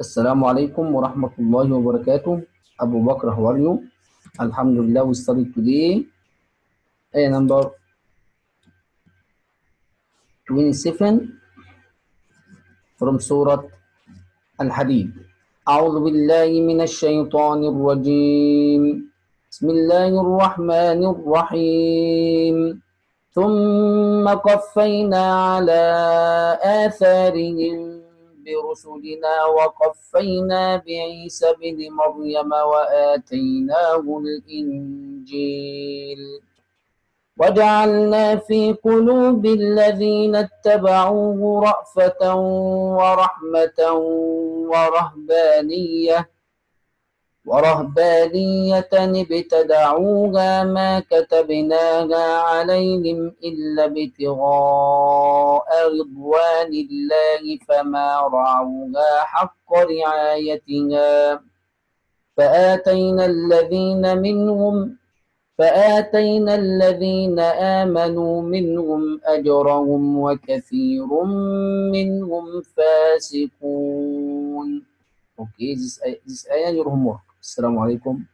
السلام عليكم ورحمة الله وبركاته. Abu Bakr, how are you? Alhamdulillah, we studied today. A number 27 from Surah Al-Hadid. أعوذ بالله من الشيطان الرجيم. بسم الله الرحمن الرحيم. ثم قفينا على آثارهم برسلنا وقفينا بعيسى بن مريم وآتيناه الإنجيل. وجعلنا في قلوب الذين اتبعوه رأفة ورحمة ورهبانية ورهبانية ابتدعوها ما كتبناها عليهم إلا ابتغاء رضوان الله فما رعوها حق رعايتها فآتينا الذين منهم فآتينا الذين آمنوا منهم أجرهم وكثير منهم فاسقون Okay, this is, this is your homework. السلام عليكم.